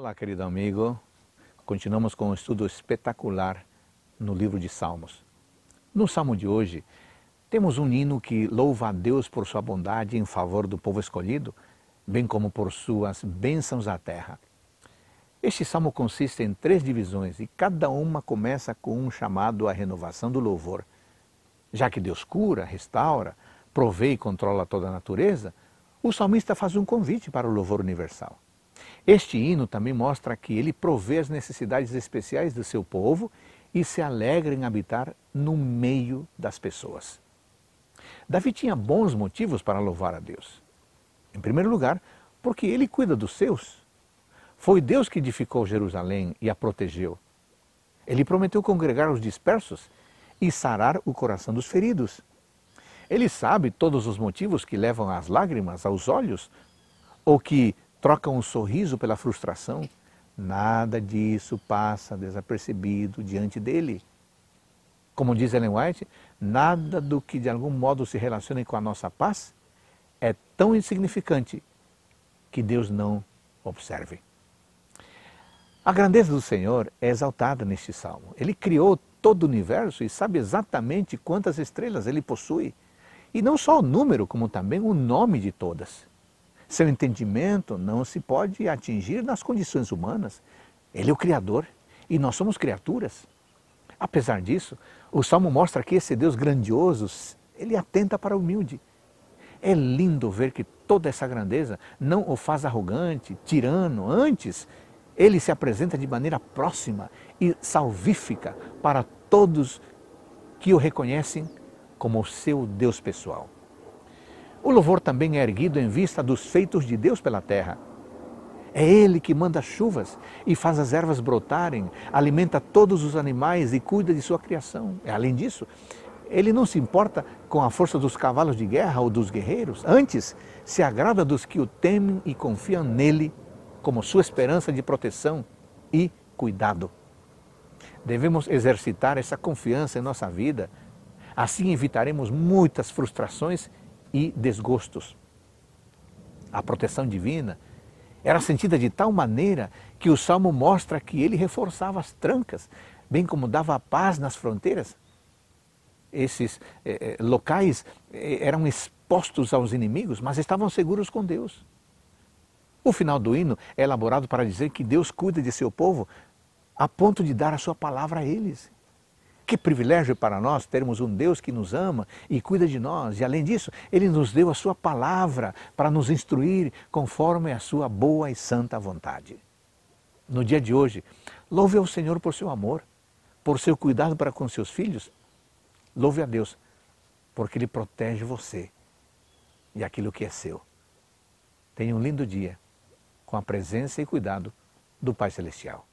Olá, querido amigo. Continuamos com um estudo espetacular no livro de Salmos. No salmo de hoje, temos um hino que louva a Deus por sua bondade em favor do povo escolhido, bem como por suas bênçãos à terra. Este salmo consiste em três divisões e cada uma começa com um chamado à renovação do louvor. Já que Deus cura, restaura, provê e controla toda a natureza, o salmista faz um convite para o louvor universal. Este hino também mostra que ele provê as necessidades especiais do seu povo e se alegra em habitar no meio das pessoas. Davi tinha bons motivos para louvar a Deus. Em primeiro lugar, porque ele cuida dos seus. Foi Deus que edificou Jerusalém e a protegeu. Ele prometeu congregar os dispersos e sarar o coração dos feridos. Ele sabe todos os motivos que levam as lágrimas aos olhos ou que trocam um sorriso pela frustração. Nada disso passa desapercebido diante dele. Como diz Ellen White, nada do que de algum modo se relacione com a nossa paz é tão insignificante que Deus não observe. A grandeza do Senhor é exaltada neste salmo. Ele criou todo o universo e sabe exatamente quantas estrelas ele possui. E não só o número, como também o nome de todas. Seu entendimento não se pode atingir nas condições humanas. Ele é o Criador e nós somos criaturas. Apesar disso, o Salmo mostra que esse Deus grandioso, ele atenta para o humilde. É lindo ver que toda essa grandeza não o faz arrogante, tirano. Antes, ele se apresenta de maneira próxima e salvífica para todos que o reconhecem como seu Deus pessoal. O louvor também é erguido em vista dos feitos de Deus pela terra. É Ele que manda chuvas e faz as ervas brotarem, alimenta todos os animais e cuida de sua criação. Além disso, Ele não se importa com a força dos cavalos de guerra ou dos guerreiros. Antes, se agrada dos que o temem e confiam nele como sua esperança de proteção e cuidado. Devemos exercitar essa confiança em nossa vida. Assim evitaremos muitas frustrações e desgostos. A proteção divina era sentida de tal maneira que o salmo mostra que ele reforçava as trancas, bem como dava paz nas fronteiras. Esses eh, eh, locais eh, eram expostos aos inimigos, mas estavam seguros com Deus. O final do hino é elaborado para dizer que Deus cuida de seu povo a ponto de dar a sua palavra a eles. Que privilégio para nós termos um Deus que nos ama e cuida de nós. E além disso, Ele nos deu a Sua palavra para nos instruir conforme a Sua boa e santa vontade. No dia de hoje, louve ao Senhor por seu amor, por seu cuidado para com seus filhos. Louve a Deus, porque Ele protege você e aquilo que é seu. Tenha um lindo dia com a presença e cuidado do Pai Celestial.